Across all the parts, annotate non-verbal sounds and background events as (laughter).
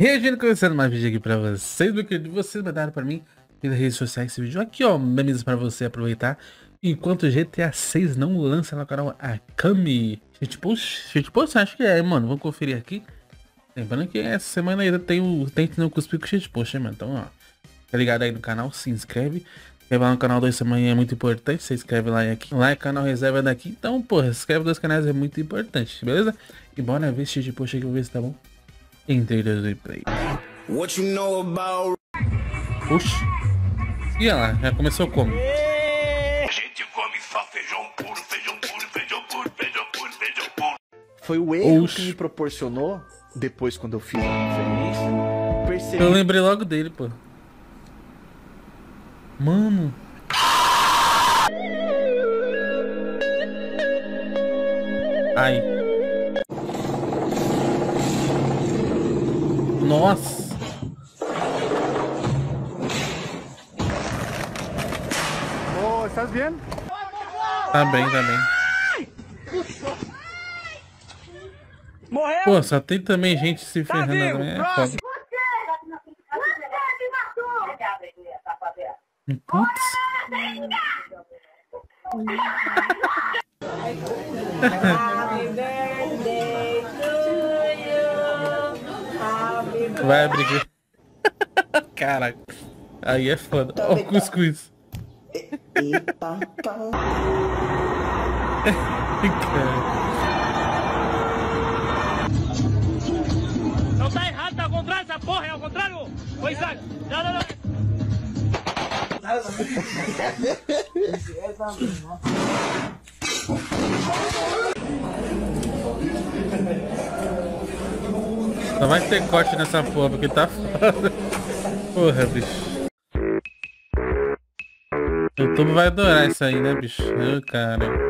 Reagindo, começando mais vídeo aqui pra vocês, meu querido. Vocês mandaram pra mim nas redes sociais esse vídeo aqui, ó, memes pra você aproveitar. Enquanto GTA 6 não lança no canal Akami. Shitpost, shitpost, acho que é, mano. Vamos conferir aqui. Lembrando que essa semana ainda tem o Tente Não Cuspir com shitpost, hein, mano. Então, ó, tá ligado aí no canal, se inscreve. Inscreve lá no canal dois Semana é muito importante. Você inscreve lá e aqui. Lá é canal reserva daqui. Então, porra, se inscreve dois canais é muito importante, beleza? E bora ver esse shitpost aqui, vou ver se tá bom. Entrei do replay. What you know about Oxi. E olha lá, já começou como? A gente come só feijão puro, feijão puro, feijão puro, feijão puro, feijão puro. Foi o erro Oxi. que me proporcionou, depois quando eu fiz a conferência, percebi Eu lembrei logo dele, pô. Mano. Ai. Nossa. Oh, ¿estás bien? Tá bem, tá bem. Pô, só tem também gente se ferrando também. É foda. Putz. (laughs) Vai abrir. (laughs) Caraca. Aí é foda. Ó o cuscuz. Eita, Cara. Não tá errado, tá ao contrário, essa porra é ao contrário! Ô Isaac! Não, não, não! Só vai ter corte nessa porra, porque tá foda. Porra, bicho. O YouTube vai adorar isso aí, né, bicho? Ô, cara.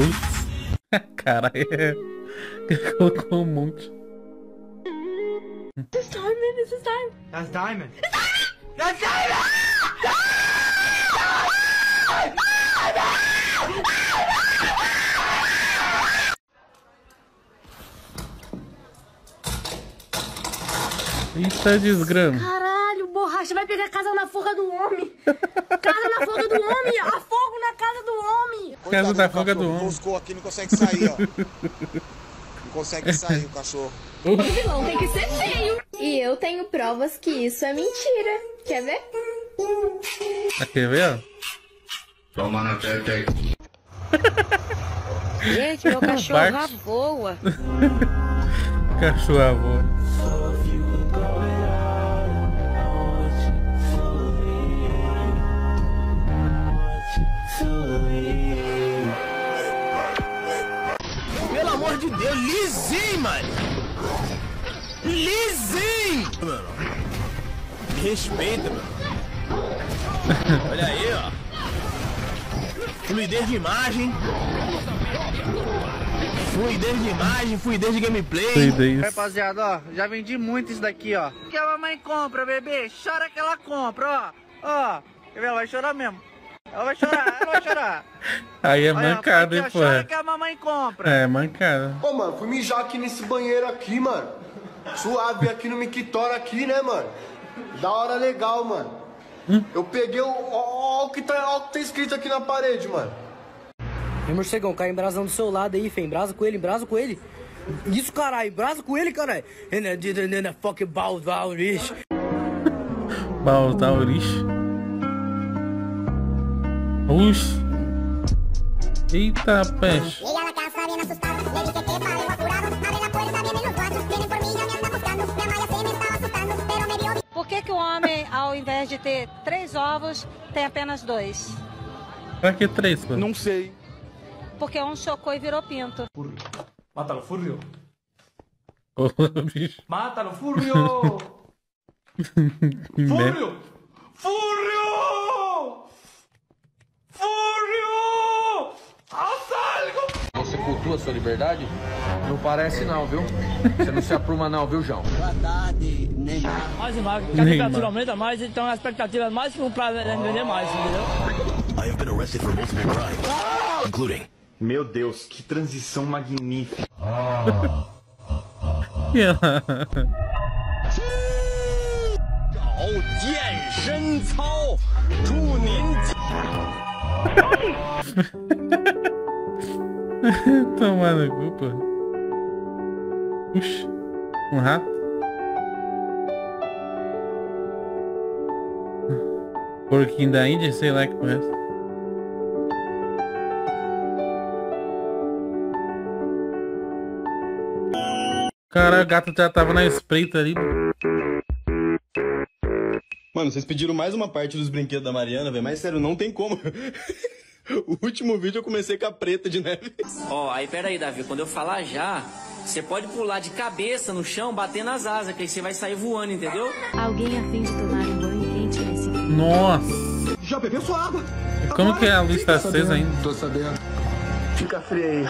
em nós, boa fase, Pel vive pós, tumultua Kaká. tudo de novo, passou pena. Putz. (laughs) Caralho. (laughs) Colocou um monte. Eita desgrama. Caralho, borracha vai pegar casa na forra do homem. Casa na forra do homem, a fogo na casa do homem. Casa da folga do homem. Moscou aqui não consegue sair, ó. Não consegue sair o cachorro. Vilão tem que ser feio. E eu tenho provas que isso é mentira. Quer ver? Ah, Quer ver, ó? Toma na tete. (laughs) Gente, meu cachorro voa. (laughs) Cachorro avô. Respeita, mano. Olha aí, ó. Fluidez de imagem. Fluidez de imagem, fluidez de gameplay. Fluidez. Rapaziada, ó, já vendi muito isso daqui, ó. Que a mamãe compra, bebê. Chora que ela compra, ó. Ó, quer ver? Ela vai chorar mesmo. Ela vai chorar, ela vai chorar. (laughs) Aí é Olha, mancada, hein, ó, Chora que a mamãe compra. É, mancada. Ô, mano, fui mijar aqui nesse banheiro aqui, mano. Suave aqui no Mictório aqui, né, mano? Da hora legal, mano. Eu peguei o... Ó, ó o que tá, ó o que tá escrito aqui na parede, mano. E morcegão, cai em brasão do seu lado aí, fê. Embrasa com ele, embrasa com ele. Isso, caralho, embrasa com ele, caralho. And I didn't in a fucking bow down, bitch. Baltar o lixo. Ux. Eita, peixe. Que, que o homem, ao invés de ter três ovos, tem apenas dois? Pra que três, mano? Não sei. Porque um chocou e virou pinto. Mátalo, Furrio. Ô, (laughs) bicho. Mátalo, (laughs) Furrio. Furrio. Furrio. Furrio. Haz algo. Você cultua a sua liberdade? Não parece não, viu? Você não se apruma não, viu, João? Mais e mais. Porque a temperatura aumenta mais, então a expectativa é mais que pra vender mais, entendeu? I have been arrested for multiple crimes, including Meu Deus, que transição magnífica. E ela? (laughs) Tomar no cu, pô. Ux. Um rato? Porquinho da Índia, sei lá que porra é. Cara, o gato já tava na espreita ali. Mano, vocês pediram mais uma parte dos brinquedos da Mariana, velho. Mas sério, não tem como. (laughs) o último vídeo eu comecei com a preta de neve. Ó, aí pera aí, Davi, quando eu falar já, você pode pular de cabeça no chão, bater nas asas, que aí você vai sair voando, entendeu? Alguém a fim de tomar um Nossa! Já bebeu sua água? Como que a luz tá acesa ainda? Tô sabendo. Fica frio aí.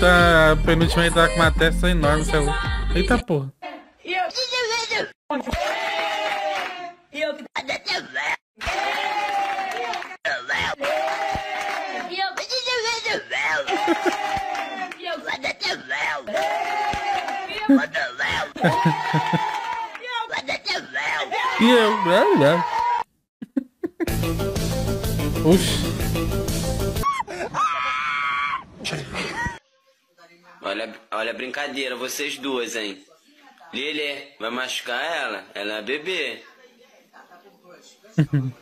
Tá. A penúltima aí tá com uma testa enorme, lá. Eita porra. E eu. blá, (laughs) blá. Oxi. Olha, a brincadeira, vocês duas, hein? Lili, vai machucar ela? Ela é bebê. (laughs)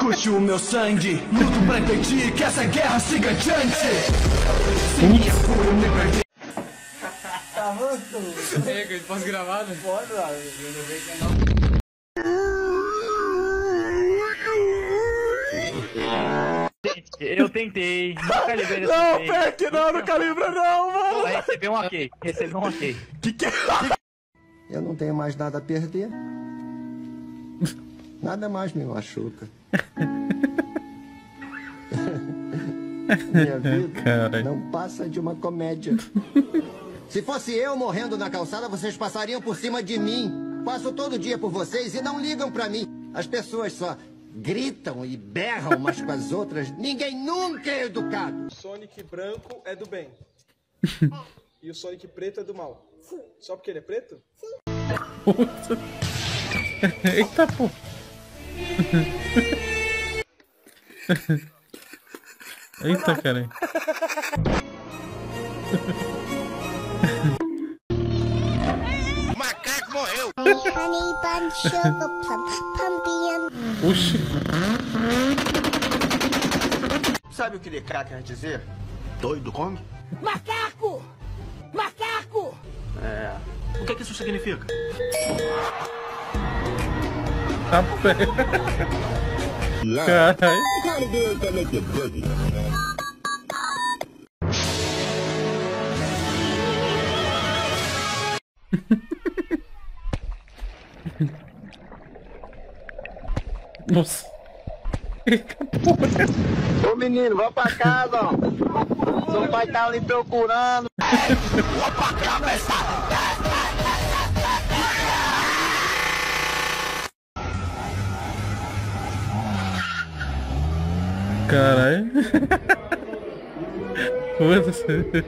Curte o meu sangue, luto pra impedir que essa guerra siga adiante. Chega, posso gravar? Não pode, Eu tentei, não calibrei Não. Peck, não, não calibra não, mano. Vai receber um ok, recebeu um ok. Que que é? Eu não tenho mais nada a perder. Nada mais me machuca. (laughs) Minha vida não passa de uma comédia. Se fosse eu morrendo na calçada, vocês passariam por cima de mim. Passo todo dia por vocês e não ligam pra mim. As pessoas só gritam e berram umas com as outras. Ninguém nunca é educado. O Sonic branco é do bem. E o Sonic preto é do mal. Só porque ele é preto? Puta. (laughs) Eita porra. (laughs) Eita, caralho. Macaco morreu. honey bun sugar plum pumpkin. Oxi. Sabe o que DK quer dizer? Doido come? Macaco! Macaco! É. O que, que isso significa? Tá pé. Caralho. Nossa. Ô menino, vá pra casa, ó. Seu pai tá ali procurando. Vou pra cabeça. Caralho. Foda-se.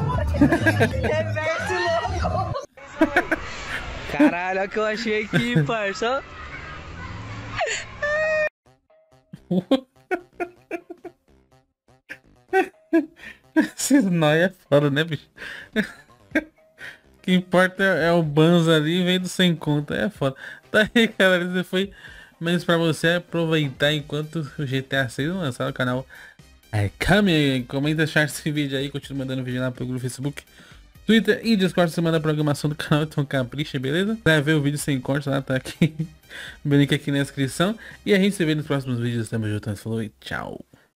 Volta Reverse louco. Caralho, olha o que eu achei aqui, parça. (laughs) Esse nóia é foda, né, bicho? O que importa é, é o Banzo ali vem do sem conta. É foda. (laughs) Tá aí, galera. Isso foi menos pra você aproveitar enquanto o GTA 6 não lançar no canal. É, Kami, comenta, achar esse vídeo aí, continua mandando vídeo lá pelo Facebook, Twitter e Discord, você manda a programação do canal, (laughs) então capricha, beleza? Vai ver o vídeo sem corte lá, tá aqui, (laughs) o link aqui na descrição. E a gente se vê nos próximos vídeos, tamo junto, falou e tchau.